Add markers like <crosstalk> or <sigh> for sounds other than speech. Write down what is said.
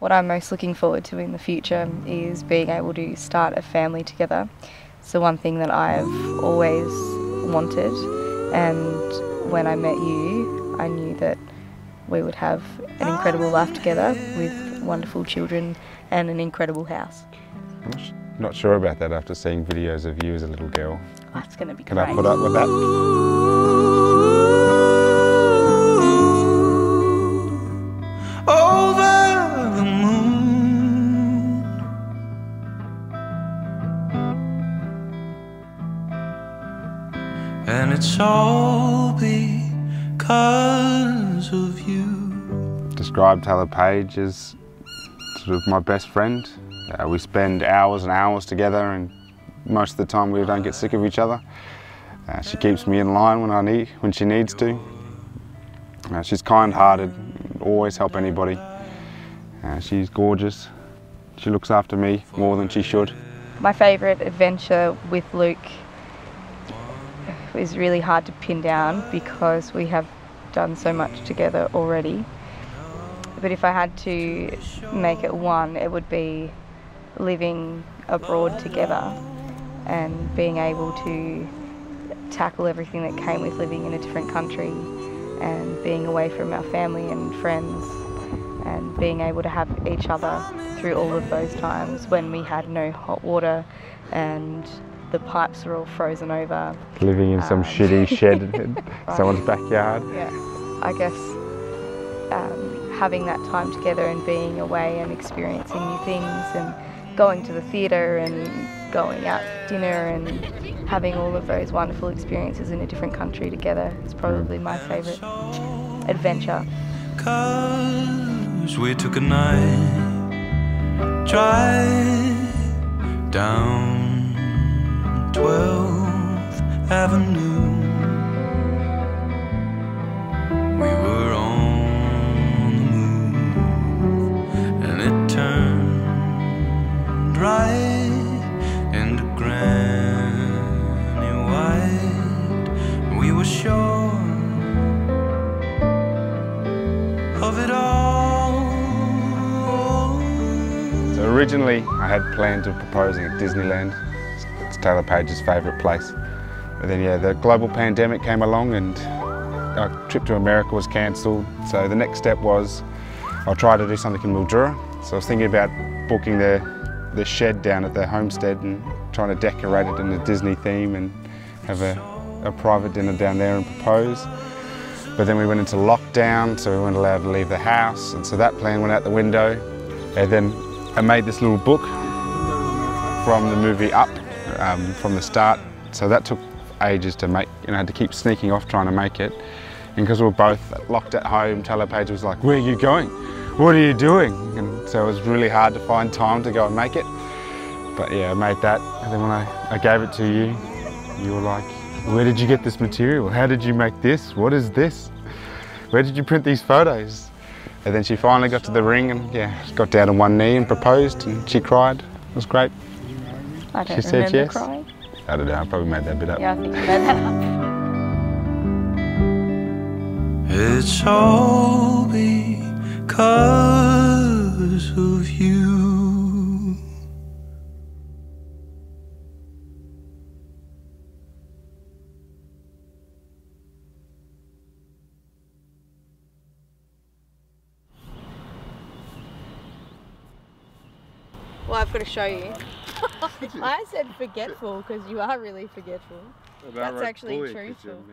what I'm most looking forward to in the future is being able to start a family together. It's the one thing that I've always wanted, and when I met you, I knew that we would have an incredible life together with wonderful children and an incredible house. I'm not sure about that after seeing videos of you as a little girl. Oh, it's going to be Can great. I put up with that? And it's all because of you. Describe Taylor Paige as sort of my best friend. Uh, we spend hours and hours together and most of the time we don't get sick of each other. Uh, she keeps me in line when I need, when she needs to. Uh, she's kind-hearted, always help anybody. Uh, she's gorgeous. She looks after me more than she should. My favourite adventure with Luke is really hard to pin down because we have done so much together already. But if I had to make it one, it would be living abroad together and being able to tackle everything that came with living in a different country and being away from our family and friends and being able to have each other through all of those times when we had no hot water and the pipes are all frozen over. Living in some Um, shitty <laughs> shed in someone's backyard. Yeah, I guess um, having that time together and being away and experiencing new things and going to the theatre and going out for dinner and having all of those wonderful experiences in a different country together is probably my favourite adventure. Cause we took a night drive down 12th Avenue. We were on the move, and it turned right into granny white. We were sure of it all. So originally I had planned of proposing at Disneyland. Taylor Paige's favourite place. But then yeah, the global pandemic came along and our trip to America was cancelled. So the next step was I'll try to do something in Mildura. So I was thinking about booking the, the shed down at the homestead and trying to decorate it in a Disney theme and have a, a private dinner down there and propose. But then we went into lockdown, so we weren't allowed to leave the house, and so that plan went out the window. And then I made this little book from the movie Up, um, from the start. So that took ages to make, you know, to keep sneaking off trying to make it. And because we were both locked at home, Taylor Paige was like, where are you going? What are you doing? And so it was really hard to find time to go and make it. But yeah, I made that. And then when I, I gave it to you, you were like, where did you get this material? How did you make this? What is this? Where did you print these photos? And then she finally got to the ring and yeah, got down on one knee and proposed and she cried. It was great. I don't She said remember yes. crying. I don't know, I probably made that bit up. Yeah, I think you made that up. It's all because of you. Well, I've got to show you. <laughs> I said forgetful because you are really forgetful. That's actually truthful.